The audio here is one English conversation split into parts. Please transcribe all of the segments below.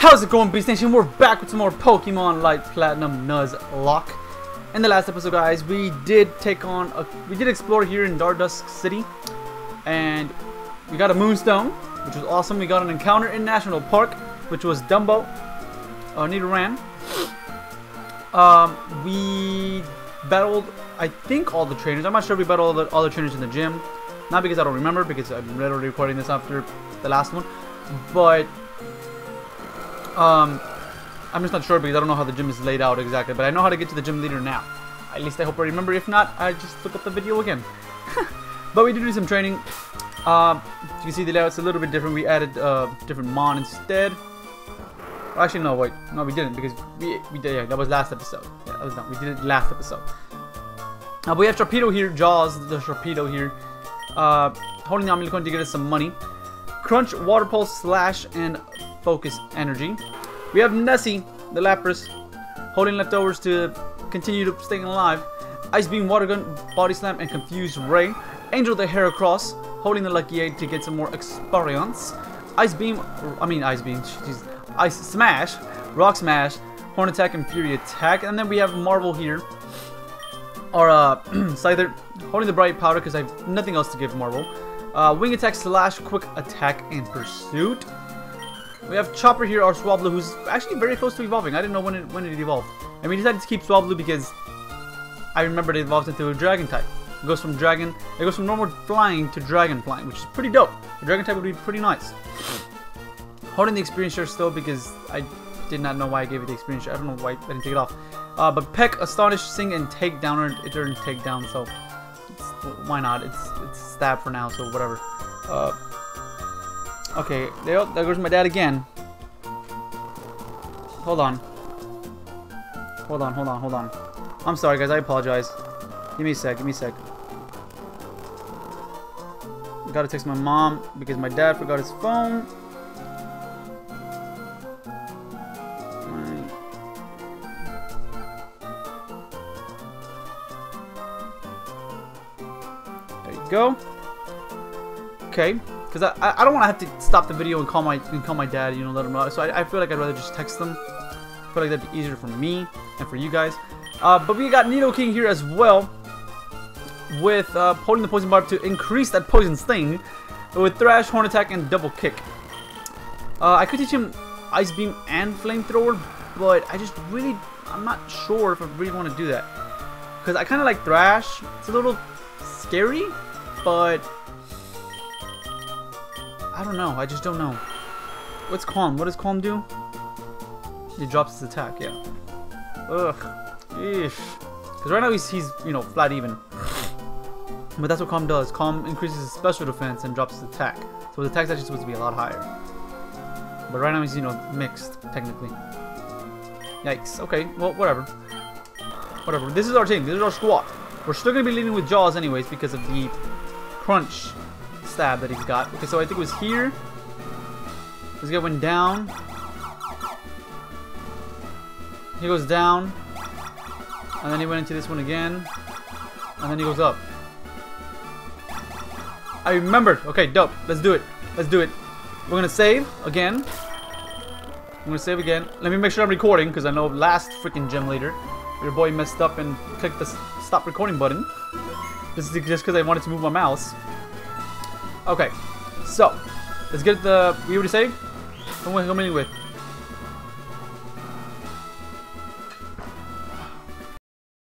How's it going, Beast Nation? We're back with some more Pokemon Light Platinum Nuzlocke. In the last episode, guys, we did take on, a, we did explore here in Dardusk City, and we got a Moonstone, which was awesome. We got an encounter in National Park, which was Dumbo, uh, Nidoran. Um, we battled, I think, all the trainers. I'm not sure we battled all the, all the trainers in the gym. Not because I don't remember, because I'm literally recording this after the last one, but um, I'm just not sure because I don't know how the gym is laid out exactly, but I know how to get to the gym leader now. At least I hope I remember. If not, I just look up the video again. but we did do some training. Um, you can see the layout's a little bit different. We added uh, different Mon instead. Actually, no, wait. No, we didn't because we, we did, yeah, that was last episode. Yeah, that was done. We did it last episode. Uh, we have Sharpedo here, Jaws, the Sharpedo here. Uh, holding the Amulet Coin to get us some money. Crunch, Water Pulse, Slash, and Focus Energy. We have Nessie, the Lapras, holding leftovers to continue to staying alive. Ice Beam, Water Gun, Body Slam, and Confused Ray. Angel the Heracross, holding the Lucky Egg to get some more experience. Ice Beam, I mean Ice Beam, geez, Ice Smash, Rock Smash, Horn Attack, and Fury Attack. And then we have Marvel here, or uh, Scyther, holding the Bright Powder because I have nothing else to give Marvel. Uh, wing Attack, Slash, Quick Attack, and Pursuit. We have Chopper here, our Swablu, who's actually very close to evolving. I didn't know when it, when it evolved. And we decided to keep Swablu because I remembered it evolved into a Dragon type. It goes from Dragon, it goes from normal flying to Dragon flying, which is pretty dope. The Dragon type would be pretty nice. Holding the experience share still because I did not know why I gave it the experience share. I don't know why I didn't take it off. Uh, but Peck, Astonish, Sing, and Take Takedown are during Takedown, so why not? It's it's stab for now, so whatever. Uh, okay, there, there goes my dad again. Hold on. Hold on, hold on, hold on. I'm sorry, guys. I apologize. Give me a sec. Give me a sec. Gotta text my mom because my dad forgot his phone. There you go. Okay, because I, I don't want to have to stop the video and call my and call my dad, you know, let him know. So I, I feel like I'd rather just text them. I feel like that'd be easier for me and for you guys. Uh, but we got Nidoking here as well, with uh, holding the poison barb to increase that poison sting, with Thrash, Horn Attack, and Double Kick. Uh, I could teach him Ice Beam and Flamethrower, but I just really, I'm not sure if I really want to do that. Because I kind of like Thrash. It's a little scary, but I don't know. I just don't know. What's Calm? What does Calm do? He drops his attack, yeah. Ugh. Because right now he's, he's, you know, flat even. But that's what Calm does. Calm increases his special defense and drops his attack. So his attack's actually supposed to be a lot higher. But right now he's, you know, mixed, technically. Yikes. Okay, well, whatever. Whatever. This is our team. This is our squad. We're still going to be leading with Jaws anyways because of the crunch stab that he's got. Okay, so I think it was here. This guy went down. He goes down. And then he went into this one again. And then he goes up. I remembered. Okay, dope. Let's do it. Let's do it. We're gonna save again. I'm gonna save again. Let me make sure I'm recording because I know last freaking gym leader, your boy messed up and clicked the stop recording button. Just just because I wanted to move my mouse. Okay, so let's get the. We already saved. Who am I coming with?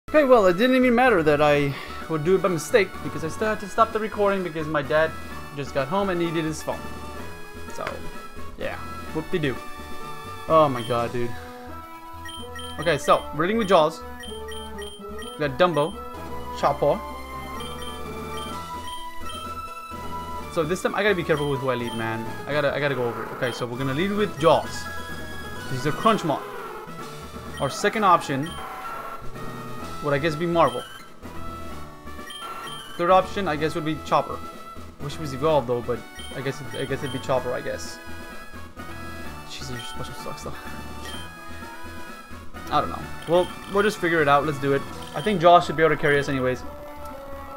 Okay, well, it didn't even matter that I would do it by mistake because I still had to stop the recording because my dad just got home and needed his phone. So, yeah, whoop-de-doo. Oh my god, dude. Okay, so, reading with Jaws. We got Dumbo, Chopper. So this time I gotta be careful with who I lead, man. I gotta, I gotta go over it. Okay, so we're gonna lead with Jaws. He's a Crunchmon. Our second option would I guess be Marvel. Third option, I guess, would be Chopper. Wish was evolved though, but I guess it, I guess it'd be Chopper. I guess. Jesus, your special sucks though. I don't know. Well, we'll just figure it out. Let's do it. I think Jaws should be able to carry us anyways.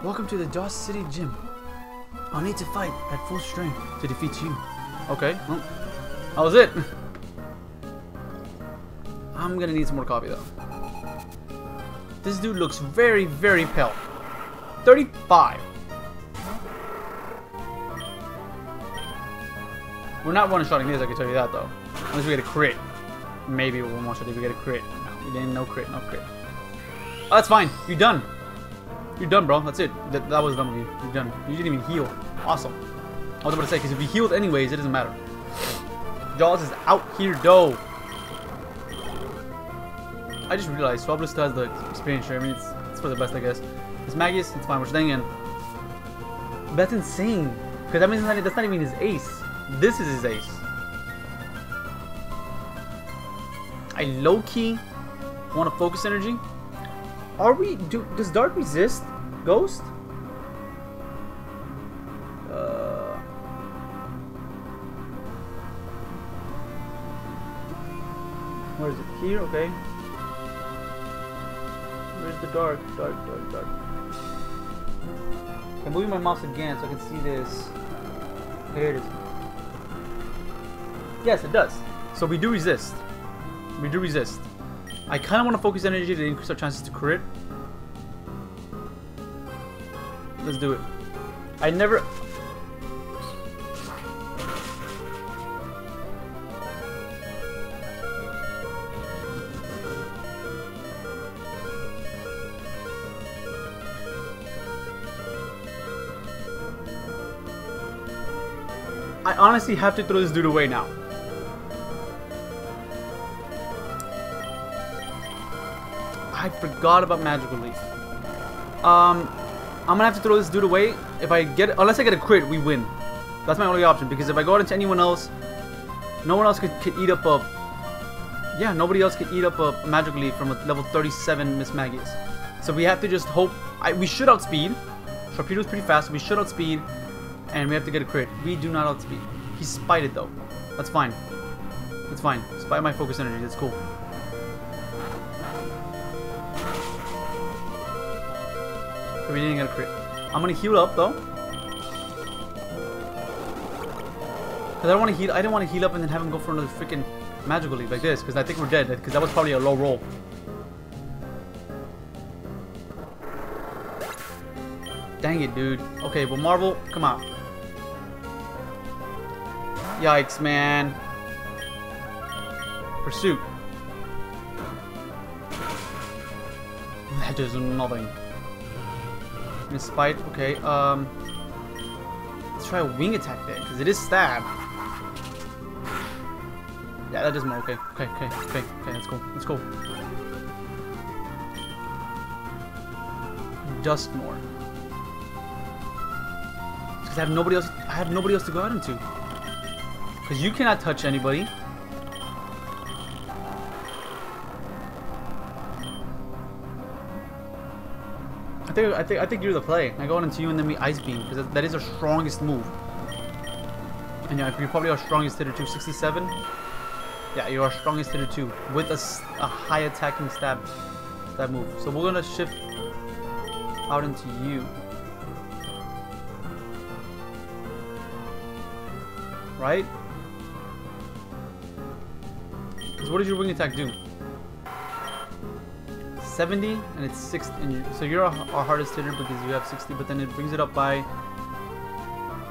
Welcome to the Josh City Gym. I'll need to fight at full strength to defeat you. Okay. Well, that was it. I'm gonna need some more coffee though. This dude looks very, very pale. 35. We're not one-shotting this, I can tell you that though. Unless we get a crit. Maybe we'll one-shot if we get a crit. No, we didn't, no crit, no crit. Oh, that's fine. You're done. You're done, bro. That's it. That, that was done with you. You're done. You didn't even heal. Awesome. I was about to say, because if you healed anyways, it doesn't matter. Jaws is out here, though. I just realized Swablu still has the experience share. I mean, it's, it's for the best, I guess. It's Magius, it's fine. We're staying in. That's insane. Because that means that's not, that's not even his ace. This is his ace. I low-key want to focus energy. Are we... Do, does Dark resist Ghost? Uh, where is it? Here? Okay. Where's the dark? Dark, dark, dark. I'm moving my mouse again so I can see this. Here it is. Yes, it does. So we do resist. We do resist. I kind of want to focus energy to increase our chances to crit. Let's do it. I never... I honestly have to throw this dude away now. Forgot about Magical Leaf. Um, I'm gonna have to throw this dude away. If I get, unless I get a crit, we win. That's my only option because if I go into anyone else, no one else could, could eat up a. Yeah, nobody else could eat up a Magical Leaf from a level 37 Mismagius. So we have to just hope. I, we should outspeed. Sharpedo's pretty fast. We should outspeed, and we have to get a crit. We do not outspeed. He's spited though. That's fine. That's fine. Spite my focus energy. That's cool. We didn't get a crit. I'm gonna heal up though. Cause I don't want to heal. I didn't want to heal up and then have him go for another freaking magical leaf like this. Cause I think we're dead. Cause that was probably a low roll. Dang it, dude. Okay, well, Marvel, come on. Yikes, man. Pursuit. That does nothing. Spite, okay, um... Let's try a wing attack then, because it is stab. Yeah, that does more, okay, okay, okay, okay, okay, let's go, let's go. Dusknoir. Because I have nobody else, I have nobody else to go out into. Because you cannot touch anybody. Think I think I think you're the play. I go into you and then we ice beam because that, that is our strongest move. And yeah, you're probably our strongest hitter too. 67. Yeah, you're our strongest hitter too, with a, a high attacking stab stab move. So we're gonna shift out into you. Right? Because what does your wing attack do? 70 and it's 60 and so you're our, hardest hitter because you have 60 but then it brings it up by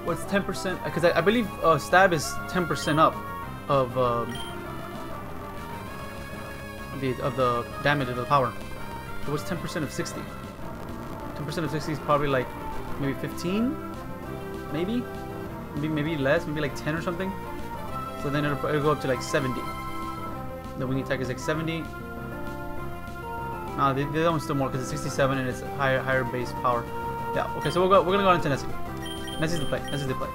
what's 10% because I, I, believe uh, stab is 10% up of um, the of the damage of the power. So what's 10% of 60 10% of 60 is probably like maybe 15 maybe? Maybe maybe less maybe like 10 or something. So then it'll, it'll go up to like 70 the wing attack is like 70 no, the, the other one's still more because it's 67 and it's higher higher base power. Yeah, okay, so we'll go, we're gonna go into Nessie. Nessie's the play. Nessie's the play.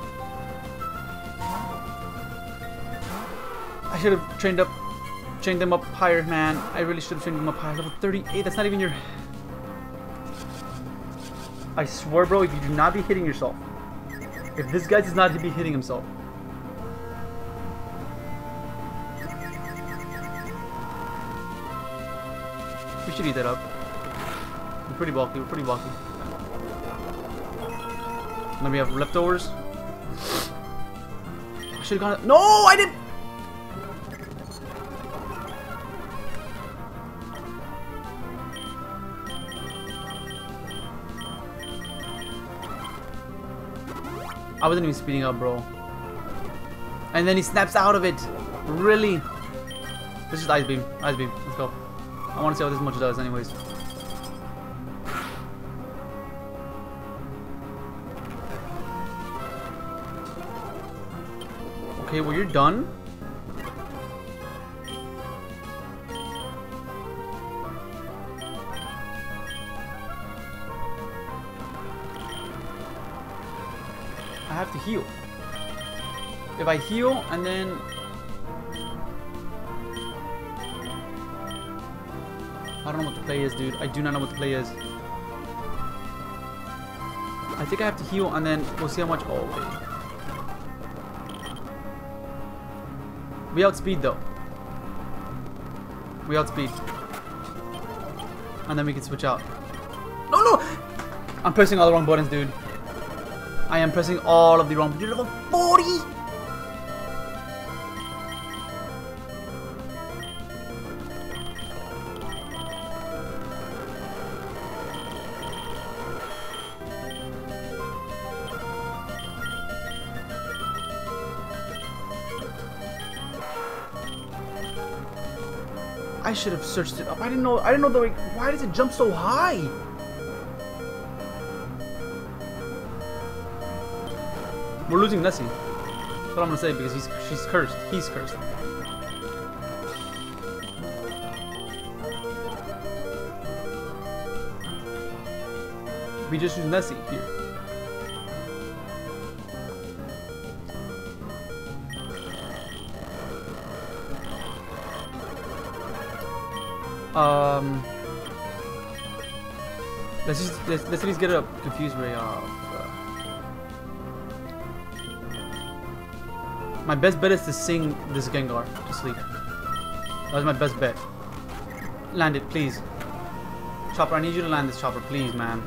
I should have trained up, trained them up higher, man. I really should have trained them up higher. Level 38. That's not even your. I swear, bro, if you do not be hitting yourself, if this guy does not be hitting himself, should eat that up. We're pretty bulky, we're pretty bulky. Now we have leftovers. I should've gone- No, I didn't! I wasn't even speeding up, bro. And then he snaps out of it. Really? This is Ice Beam. Ice Beam. Let's go. I want to see how this much does anyways. Okay, well you're done. I have to heal. If I heal and then I don't know what the play is, dude. I do not know what the play is. I think I have to heal and then we'll see how much. Oh, okay. We outspeed though. We outspeed. And then we can switch out. No, no! I'm pressing all the wrong buttons, dude. I am pressing all of the wrong buttons. Level 40! Should have searched it up. I didn't know. I didn't know the. way- Why does it jump so high? We're losing Nessie. That's what I'm gonna say because he's she's cursed. He's cursed. We just use Nessie here. Um, let's just let's, let's at least get a confused ray off. Uh, my best bet is to sing this Gengar to sleep. That was my best bet. Land it, please. Chopper, I need you to land this chopper, please, man.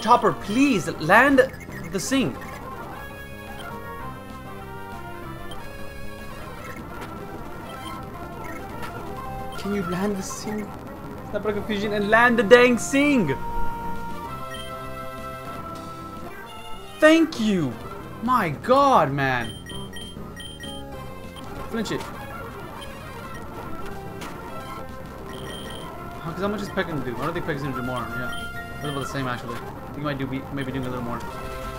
Chopper, please land the sing. Can you land the sing? Snap out of confusion and land the dang sing! Thank you! My god, man! Flinch it. Because how much is Peck gonna do? I don't think Peck's gonna do more, yeah. It's about the same actually. He might do be maybe doing a little more.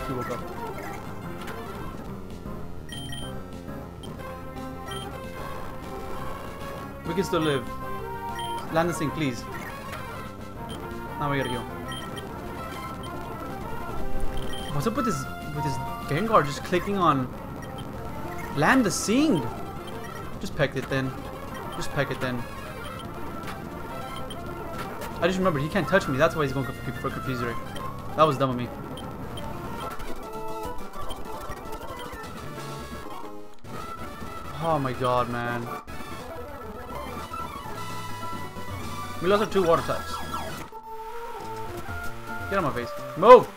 He woke up. We can still live. Land this thing, please. Now we gotta go. What's up with this with this Gengar just clicking on land the sing? Just peck it then. Just peck it then. I just remembered he can't touch me. That's why he's going for, for Confuser. That was dumb of me. Oh my god, man. We lost our two water types. Get on my face. Move!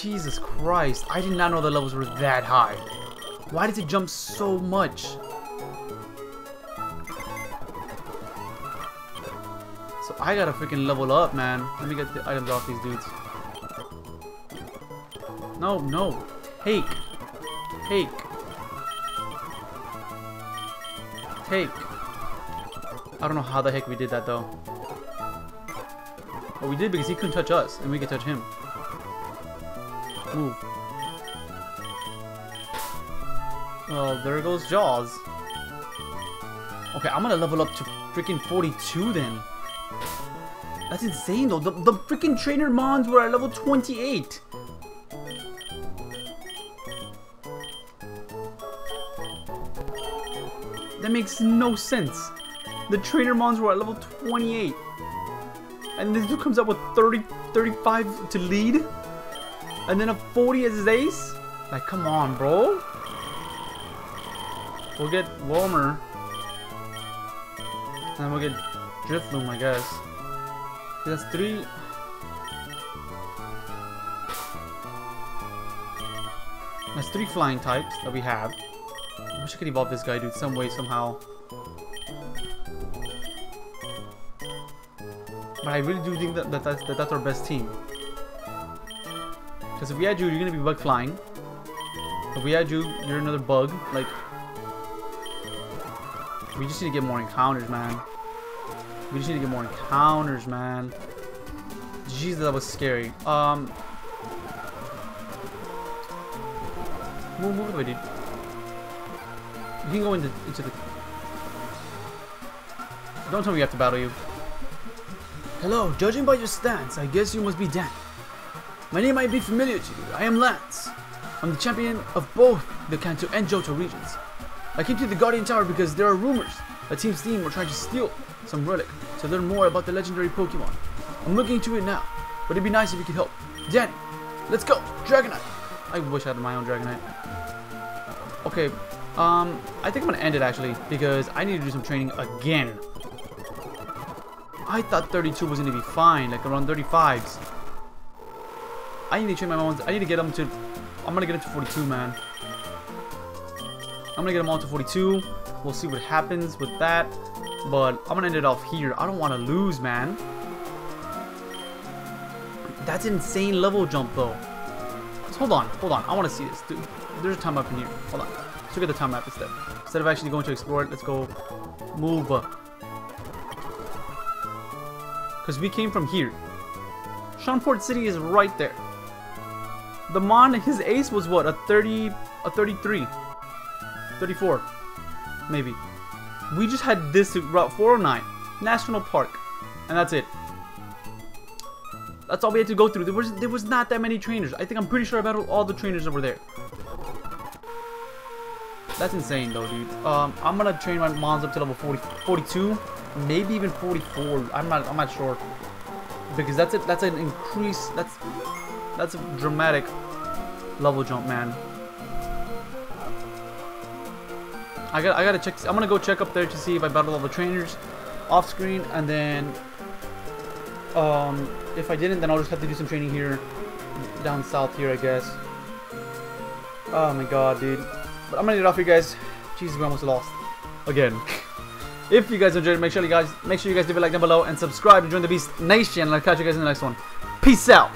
Jesus Christ. I did not know the levels were that high. Why does it jump so much? So I gotta freaking level up, man. Let me get the items off these dudes. No, no. Hake. Hake. Take. I don't know how the heck we did that though. But we did because he couldn't touch us, and we could touch him. Move. Well, there goes Jaws. Okay, I'm gonna level up to freaking 42 then. That's insane though. The, the freaking trainer mons were at level 28. That makes no sense. The trainer mons were at level 28. And this dude comes up with 30, 35 to lead. And then a 40 as his ace? Like, come on, bro. We'll get Wailmer. And we'll get Drifloon, I guess. That's three. That's three flying types that we have. I wish I could evolve this guy, dude, some way, somehow. But I really do think that, that, that's, that that's our best team. Because if we add you, you're gonna be bug flying. If we add you, you're another bug. Like, we just need to get more encounters, man. We just need to get more encounters, man. Jesus, that was scary. Um, move, move away, dude. You can go into into the. Don't tell me we have to battle you. Hello, judging by your stance, I guess you must be Dan. My name might be familiar to you. I am Lance. I'm the champion of both the Kanto and Johto regions. I came to the Guardian Tower because there are rumors that Team Steam were trying to steal some relic to learn more about the legendary Pokemon. I'm looking into it now, but it'd be nice if you could help. Danny, let's go! Dragonite! I wish I had my own Dragonite. Okay, um, I think I'm gonna end it actually, because I need to do some training again. I thought 32 was gonna be fine, like around 35s. I need to train my ones. I need to get them to. I'm gonna get them to 42, man. I'm gonna get them all to 42. We'll see what happens with that. But I'm gonna end it off here. I don't want to lose, man. That's insane level jump, though. Hold on, hold on. I want to see this. Dude, there's a town map in here. Hold on. Let's look at the town map instead. Instead of actually going to explore it, let's go move. Because we came from here. Seanfort City is right there. The Mon, his ace was what? A 30, a 33. 34. Maybe. We just had this Route 409. National Park. And that's it. That's all we had to go through. There was there was not that many trainers. I think I'm pretty sure I battled all the trainers over there. That's insane though, dude. Um, I'm gonna train my mons up to level 40, 42, maybe even 44. I'm not I'm not sure because that's it. That's an increase. That's that's a dramatic level jump, man. I got I gotta check. I'm gonna go check up there to see if I battle the trainers off screen, and then um, if I didn't, then I'll just have to do some training here down south here, I guess. Oh my god, dude. But I'm gonna get off here, guys. Jesus, we almost lost again. if you guys enjoyed, make sure you guys make sure you guys leave a like down below and subscribe to join the Beast Nation. And I'll catch you guys in the next one. Peace out.